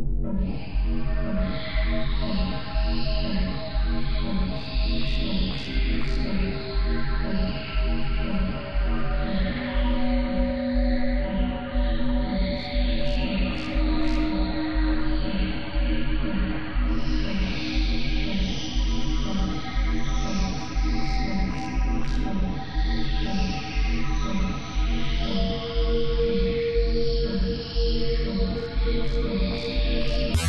Yeah.